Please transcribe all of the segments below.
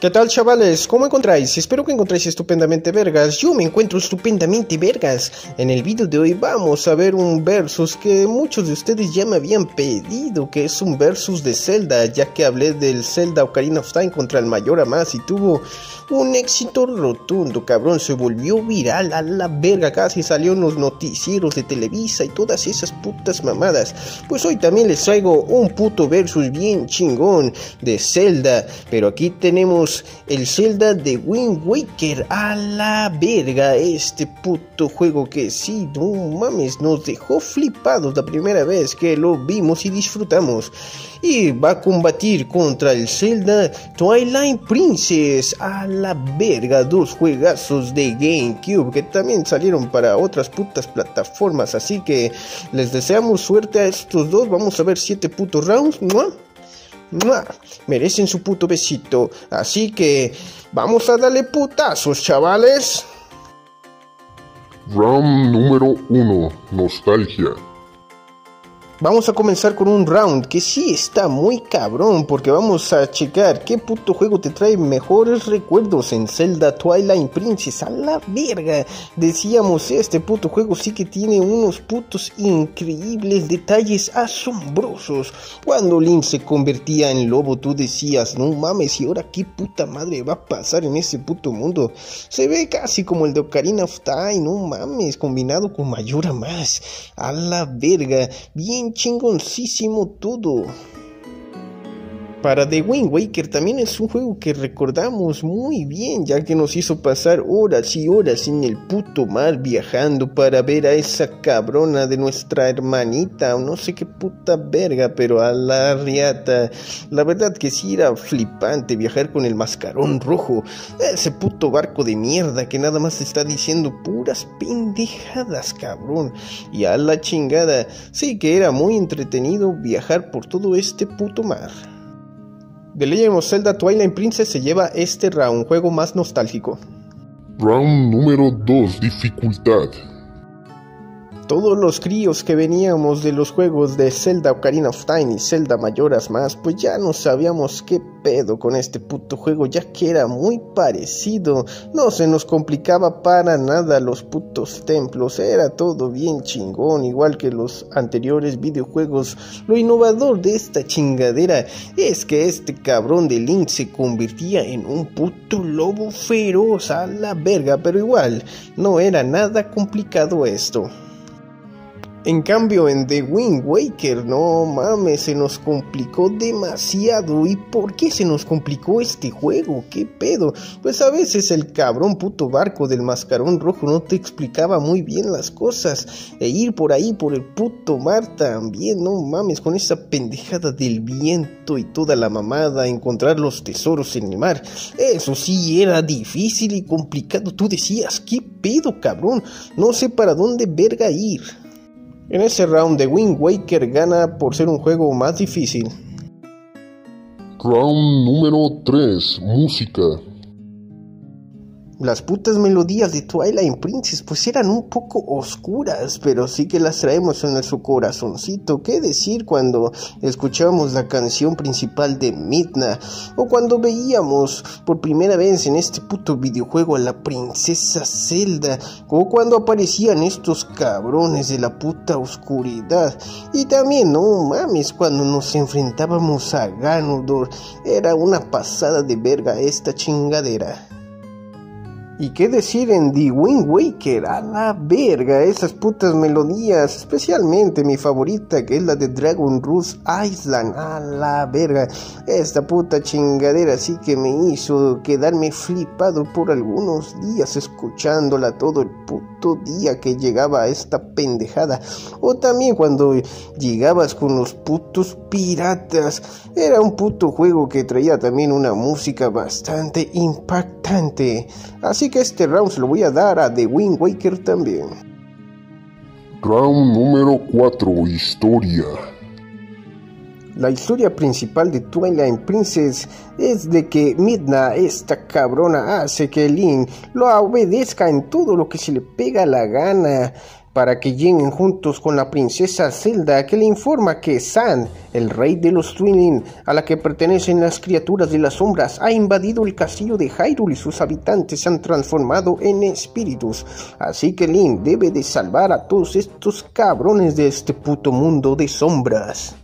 ¿Qué tal chavales? ¿Cómo encontráis? Espero que encontráis estupendamente vergas. Yo me encuentro estupendamente vergas. En el vídeo de hoy vamos a ver un versus que muchos de ustedes ya me habían pedido, que es un versus de Zelda, ya que hablé del Zelda Ocarina of Time contra el Mayor Más y tuvo un éxito rotundo, cabrón. Se volvió viral a la verga, casi salió en los noticieros de Televisa y todas esas putas mamadas. Pues hoy también les traigo un puto versus bien chingón de Zelda, pero aquí tenemos el Zelda de Wind Waker. A la verga, este puto juego que sí, no mames, nos dejó flipados la primera vez que lo vimos y disfrutamos. Y va a combatir contra el Zelda Twilight Princess. A la verga, dos juegazos de GameCube que también salieron para otras putas plataformas. Así que les deseamos suerte a estos dos. Vamos a ver siete putos rounds. ¿no? Merecen su puto besito. Así que vamos a darle putazos, chavales. Round número 1. Nostalgia. Vamos a comenzar con un round que sí está muy cabrón porque vamos a checar qué puto juego te trae mejores recuerdos en Zelda Twilight Princess. A la verga. Decíamos, este puto juego sí que tiene unos putos increíbles detalles asombrosos. Cuando Link se convertía en lobo tú decías, no mames, y ahora qué puta madre va a pasar en ese puto mundo. Se ve casi como el de Ocarina of Time, no mames, combinado con Mayora más. A la verga. Bien chingoncísimo todo. Para The Wind Waker también es un juego que recordamos muy bien, ya que nos hizo pasar horas y horas en el puto mar viajando para ver a esa cabrona de nuestra hermanita, o no sé qué puta verga, pero a la riata. La verdad que sí era flipante viajar con el mascarón rojo, ese puto barco de mierda que nada más está diciendo puras pendejadas, cabrón. Y a la chingada, sí que era muy entretenido viajar por todo este puto mar. The Legend of Zelda Twilight Princess se lleva este round, juego más nostálgico. Round número 2, dificultad. Todos los críos que veníamos de los juegos de Zelda Ocarina of Time y Zelda Mayoras más, pues ya no sabíamos qué pedo con este puto juego, ya que era muy parecido. No se nos complicaba para nada los putos templos, era todo bien chingón, igual que los anteriores videojuegos. Lo innovador de esta chingadera es que este cabrón de Link se convertía en un puto lobo feroz a la verga, pero igual, no era nada complicado esto. En cambio, en The Wind Waker, no mames, se nos complicó demasiado. ¿Y por qué se nos complicó este juego? ¿Qué pedo? Pues a veces el cabrón puto barco del mascarón rojo no te explicaba muy bien las cosas. E ir por ahí por el puto mar también, no mames, con esa pendejada del viento y toda la mamada, encontrar los tesoros en el mar. Eso sí era difícil y complicado. Tú decías, ¿qué pedo, cabrón? No sé para dónde verga ir. En ese round de Wind Waker gana por ser un juego más difícil. Round número 3, música. Las putas melodías de Twilight Princess pues eran un poco oscuras, pero sí que las traemos en nuestro corazoncito. ¿Qué decir cuando escuchábamos la canción principal de Midna? O cuando veíamos por primera vez en este puto videojuego a la princesa Zelda. O cuando aparecían estos cabrones de la puta oscuridad. Y también, no mames, cuando nos enfrentábamos a Ganondorf. Era una pasada de verga esta chingadera. ¿Y qué decir en The Wind Waker? A la verga, esas putas melodías, especialmente mi favorita que es la de Dragon Rules Island. A la verga, esta puta chingadera sí que me hizo quedarme flipado por algunos días escuchándola todo el puto día que llegaba a esta pendejada. O también cuando llegabas con los putos piratas. Era un puto juego que traía también una música bastante impactante. Así que este round se lo voy a dar a The Wind Waker también. Round número 4, historia. La historia principal de Twilight Princess es de que Midna, esta cabrona, hace que Link lo obedezca en todo lo que se le pega la gana. para que lleguen juntos con la princesa Zelda que le informa que San, el rey de los Twinning, a la que pertenecen las criaturas de las sombras, ha invadido el castillo de Hyrule y sus habitantes se han transformado en espíritus. Así que Link debe de salvar a todos estos cabrones de este puto mundo de sombras.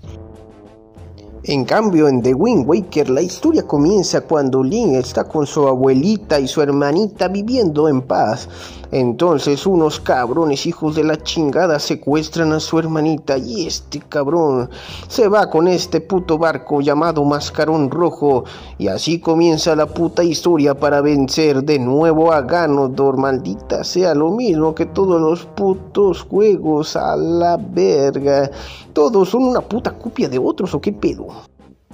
En cambio, en The Wind Waker la historia comienza cuando Link está con su abuelita y su hermanita viviendo en paz. Entonces unos cabrones hijos de la chingada secuestran a su hermanita y este cabrón se va con este puto barco llamado Mascarón Rojo y así comienza la puta historia para vencer de nuevo a Ganondorf. Maldita sea lo mismo que todos los putos juegos a la verga. Todos son una puta copia de otros o qué pedo.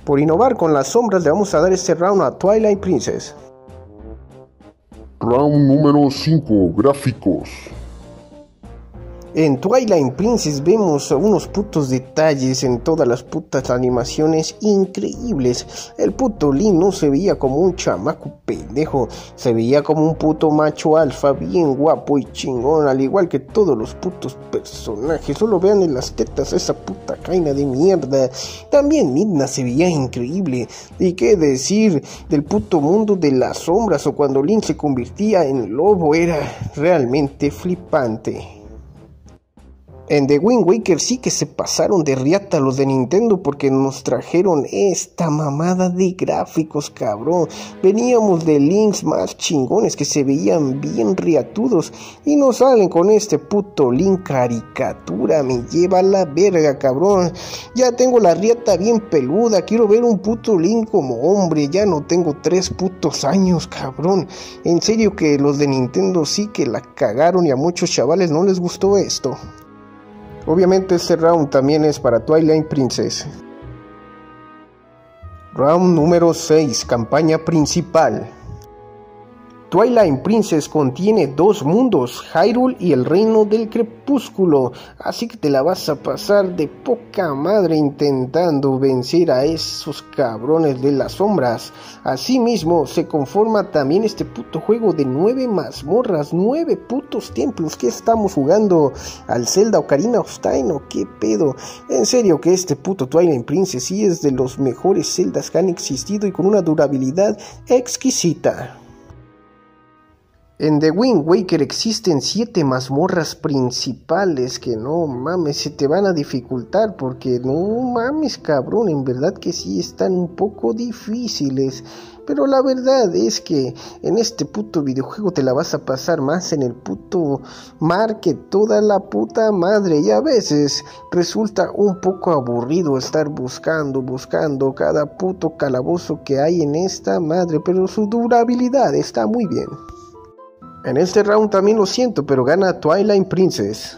Por innovar con las sombras le vamos a dar este round a Twilight Princess. Round número 5. Gráficos. En Twilight Princess vemos unos putos detalles en todas las putas animaciones increíbles. El puto Link no se veía como un chamaco pendejo, se veía como un puto macho alfa bien guapo y chingón, al igual que todos los putos personajes. Solo vean en las tetas esa puta caina de mierda. También Midna se veía increíble. Y qué decir del puto mundo de las sombras o cuando Link se convertía en lobo era realmente flipante. En The Wind Waker sí que se pasaron de riata los de Nintendo porque nos trajeron esta mamada de gráficos, cabrón. Veníamos de links más chingones que se veían bien riatudos y nos salen con este puto link caricatura. Me lleva la verga, cabrón. Ya tengo la riata bien peluda. Quiero ver un puto link como hombre. Ya no tengo tres putos años, cabrón. En serio que los de Nintendo sí que la cagaron y a muchos chavales no les gustó esto. Obviamente este round también es para Twilight Princess. Round número 6, campaña principal. Twilight Princess contiene dos mundos, Hyrule y el Reino del Crepúsculo, así que te la vas a pasar de poca madre intentando vencer a esos cabrones de las sombras. Asimismo, se conforma también este puto juego de nueve mazmorras, nueve putos templos. que estamos jugando? ¿Al Zelda Ocarina of Time o qué pedo? En serio que este puto Twilight Princess sí es de los mejores Zeldas que han existido y con una durabilidad exquisita. En The Wind Waker existen siete mazmorras principales que no mames, se te van a dificultar porque no mames cabrón, en verdad que sí están un poco difíciles. Pero la verdad es que en este puto videojuego te la vas a pasar más en el puto mar que toda la puta madre. Y a veces resulta un poco aburrido estar buscando, buscando cada puto calabozo que hay en esta madre. Pero su durabilidad está muy bien. En este round también lo siento, pero gana Twilight Princess.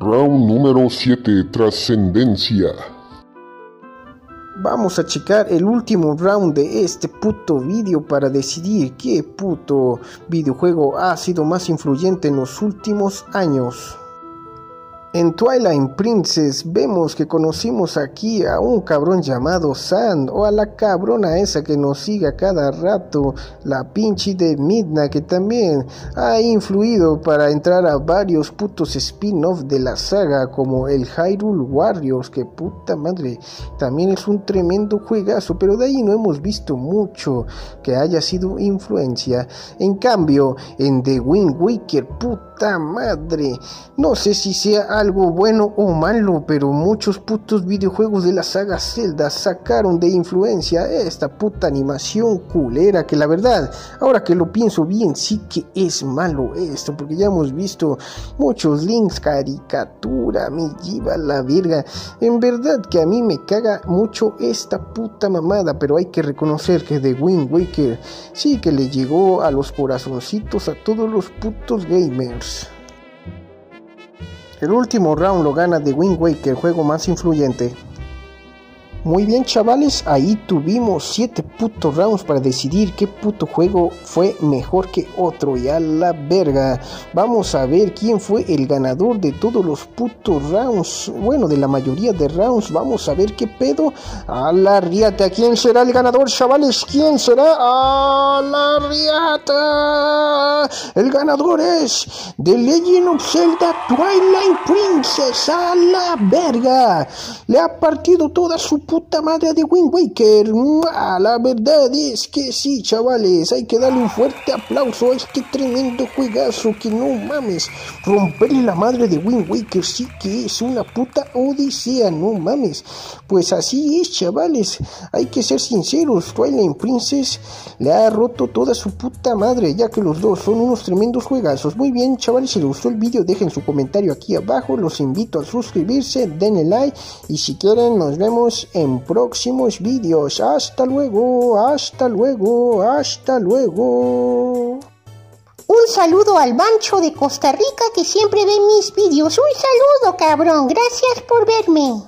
Round número 7, Trascendencia. Vamos a checar el último round de este puto vídeo para decidir qué puto videojuego ha sido más influyente en los últimos años. En Twilight Princess vemos que conocimos aquí a un cabrón llamado Sand o a la cabrona esa que nos sigue cada rato, la pinche de Midna que también ha influido para entrar a varios putos spin-off de la saga como el Hyrule Warriors, que puta madre, también es un tremendo juegazo, pero de ahí no hemos visto mucho que haya sido influencia. En cambio, en The Wind Waker, puta madre, no sé si sea algo bueno o malo, pero muchos putos videojuegos de la saga Zelda sacaron de influencia esta puta animación culera que la verdad, ahora que lo pienso bien, sí que es malo esto, porque ya hemos visto muchos links, caricatura, me lleva la verga. En verdad que a mí me caga mucho esta puta mamada, pero hay que reconocer que The Wind Waker sí que le llegó a los corazoncitos a todos los putos gamers. El último round lo gana The Wind Waker, el juego más influyente. Muy bien chavales, ahí tuvimos 7 putos rounds para decidir qué puto juego fue mejor que otro y a la verga. Vamos a ver quién fue el ganador de todos los putos rounds. Bueno, de la mayoría de rounds. Vamos a ver qué pedo. A la riata, ¿quién será el ganador chavales? ¿Quién será? A la riata. El ganador es The Legend of Zelda Twilight Princess. A la verga. Le ha partido toda su puta madre de Wind Waker. La verdad es que sí, chavales. Hay que darle un fuerte aplauso a este tremendo juegazo que no mames. Romperle la madre de Wind Waker sí que es una puta odisea, no mames. Pues así es, chavales. Hay que ser sinceros. Twilight Princess le ha roto toda su puta madre, ya que los dos son unos tremendos juegazos. Muy bien, chavales, si les gustó el vídeo, dejen su comentario aquí abajo. Los invito a suscribirse, denle like y si quieren nos vemos en próximos vídeos. Hasta luego, hasta luego, hasta luego. Un saludo al Bancho de Costa Rica que siempre ve mis vídeos. Un saludo, cabrón. Gracias por verme.